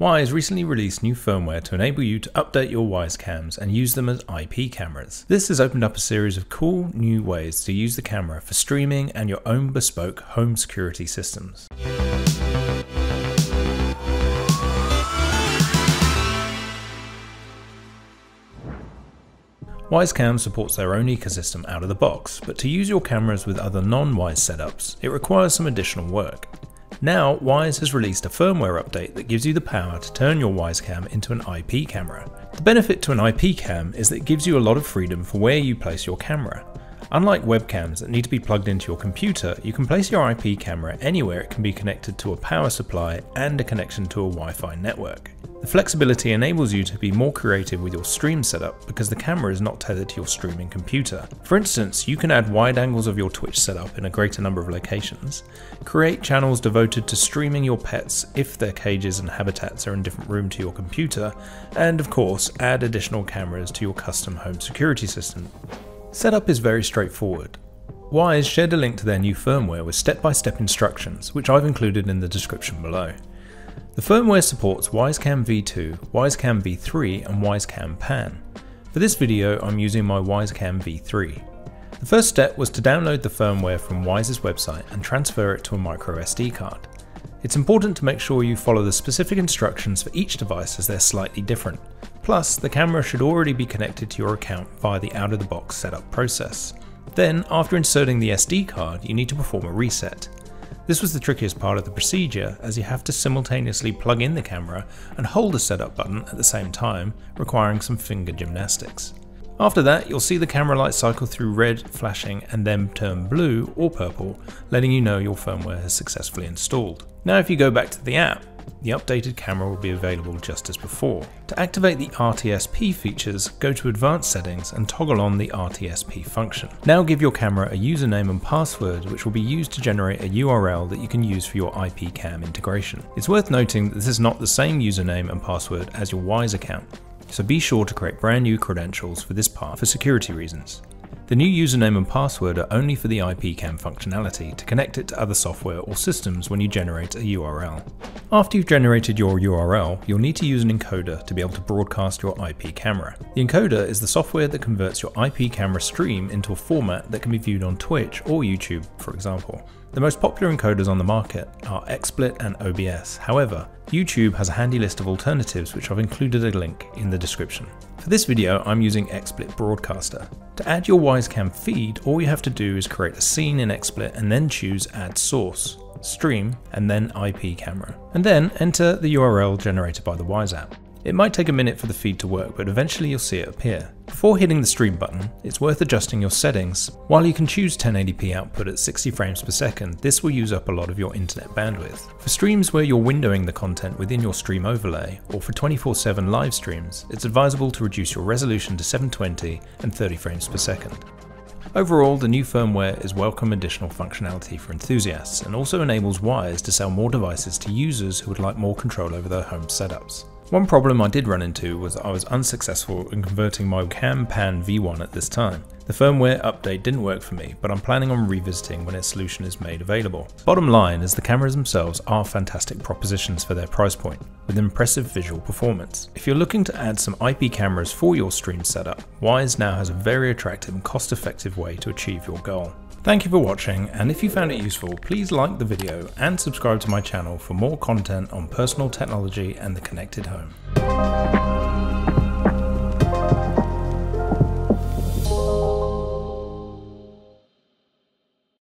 Wyze recently released new firmware to enable you to update your Wyze cams and use them as IP cameras. This has opened up a series of cool new ways to use the camera for streaming and your own bespoke home security systems. Wyzecam supports their own ecosystem out of the box, but to use your cameras with other non-Wyze setups, it requires some additional work. Now, Wyze has released a firmware update that gives you the power to turn your Wyzecam into an IP camera. The benefit to an IP cam is that it gives you a lot of freedom for where you place your camera. Unlike webcams that need to be plugged into your computer, you can place your IP camera anywhere it can be connected to a power supply and a connection to a Wi-Fi network. The flexibility enables you to be more creative with your stream setup because the camera is not tethered to your streaming computer. For instance, you can add wide angles of your Twitch setup in a greater number of locations, create channels devoted to streaming your pets if their cages and habitats are in different room to your computer, and of course, add additional cameras to your custom home security system. Setup is very straightforward. Wyze shared a link to their new firmware with step-by-step -step instructions, which I've included in the description below. The firmware supports Wyzecam V2, Wyzecam V3 and Wyzecam Pan. For this video I'm using my Wyzecam V3. The first step was to download the firmware from Wyze's website and transfer it to a micro SD card. It's important to make sure you follow the specific instructions for each device as they're slightly different. Plus, the camera should already be connected to your account via the out-of-the-box setup process. Then, after inserting the SD card, you need to perform a reset. This was the trickiest part of the procedure as you have to simultaneously plug in the camera and hold the setup button at the same time, requiring some finger gymnastics. After that, you'll see the camera light cycle through red flashing and then turn blue or purple, letting you know your firmware has successfully installed. Now if you go back to the app, the updated camera will be available just as before. To activate the RTSP features, go to Advanced Settings and toggle on the RTSP function. Now give your camera a username and password which will be used to generate a URL that you can use for your IP cam integration. It's worth noting that this is not the same username and password as your Wyze account, so be sure to create brand new credentials for this part for security reasons. The new username and password are only for the IPCam functionality to connect it to other software or systems when you generate a URL. After you've generated your URL, you'll need to use an encoder to be able to broadcast your IP camera. The encoder is the software that converts your IP camera stream into a format that can be viewed on Twitch or YouTube, for example. The most popular encoders on the market are XSplit and OBS, however, YouTube has a handy list of alternatives which I've included a link in the description. For this video, I'm using XSplit Broadcaster. To add your Wyzecam feed, all you have to do is create a scene in XSplit and then choose Add Source, Stream, and then IP Camera. And then enter the URL generated by the Wyze app. It might take a minute for the feed to work, but eventually you'll see it appear. Before hitting the stream button, it's worth adjusting your settings. While you can choose 1080p output at 60 frames per second, this will use up a lot of your internet bandwidth. For streams where you're windowing the content within your stream overlay, or for 24-7 live streams, it's advisable to reduce your resolution to 720 and 30 frames per second. Overall, the new firmware is welcome additional functionality for enthusiasts and also enables Wyze to sell more devices to users who would like more control over their home setups. One problem I did run into was I was unsuccessful in converting my Cam Pan V1 at this time. The firmware update didn't work for me, but I'm planning on revisiting when its solution is made available. Bottom line is the cameras themselves are fantastic propositions for their price point, with impressive visual performance. If you're looking to add some IP cameras for your stream setup, Wyze now has a very attractive and cost effective way to achieve your goal. Thank you for watching and if you found it useful please like the video and subscribe to my channel for more content on personal technology and the connected home.